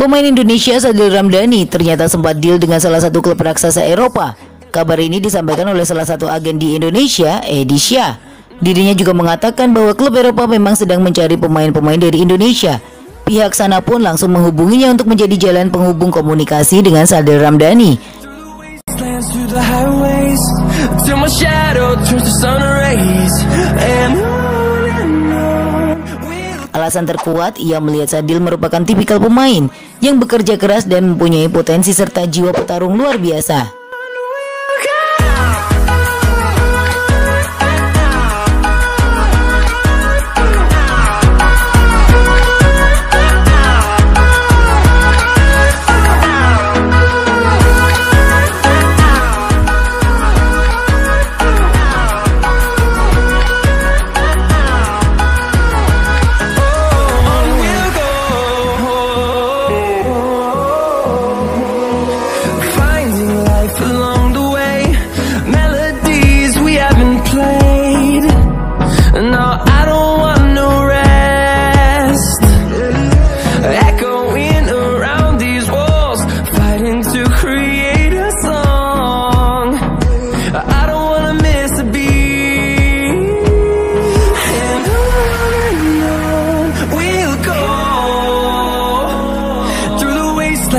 Pemain Indonesia Sadil Ramdhani ternyata sempat deal dengan salah satu klub raksasa Eropa. Kabar ini disampaikan oleh salah satu agen di Indonesia, Edi. Dirinya juga mengatakan bahwa klub Eropa memang sedang mencari pemain-pemain dari Indonesia. Pihak sana pun langsung menghubunginya untuk menjadi jalan penghubung komunikasi dengan Sadil Ramdhani. Alasan terkuat ia melihat Sadil merupakan tipikal pemain yang bekerja keras dan mempunyai potensi serta jiwa petarung luar biasa.